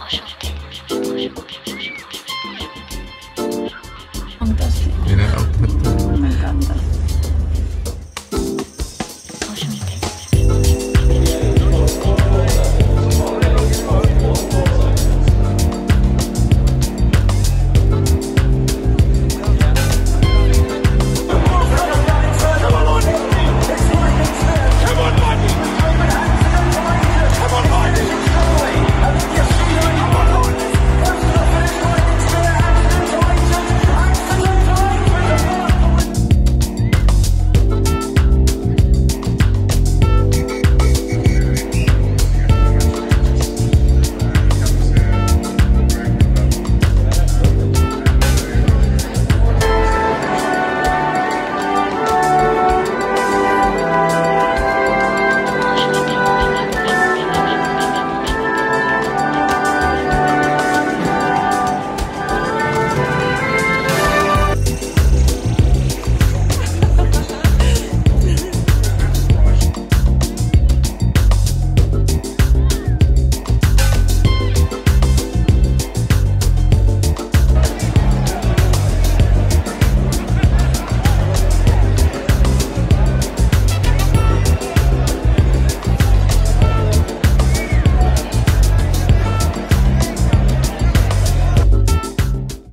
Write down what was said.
Enchanté.